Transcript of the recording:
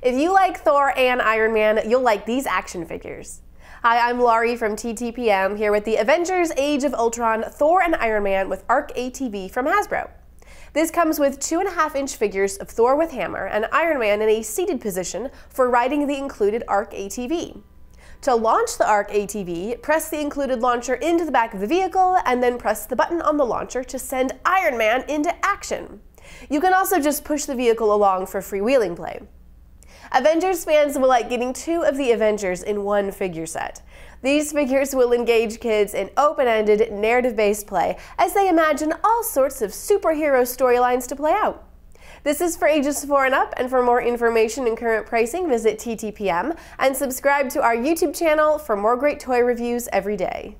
If you like Thor and Iron Man, you'll like these action figures. Hi, I'm Laurie from TTPM here with the Avengers Age of Ultron Thor and Iron Man with ARC ATV from Hasbro. This comes with 2.5 inch figures of Thor with hammer and Iron Man in a seated position for riding the included ARC ATV. To launch the ARC ATV, press the included launcher into the back of the vehicle and then press the button on the launcher to send Iron Man into action. You can also just push the vehicle along for freewheeling play. Avengers fans will like getting two of the Avengers in one figure set. These figures will engage kids in open-ended, narrative-based play as they imagine all sorts of superhero storylines to play out. This is for ages 4 and up, and for more information and current pricing, visit TTPM and subscribe to our YouTube channel for more great toy reviews every day.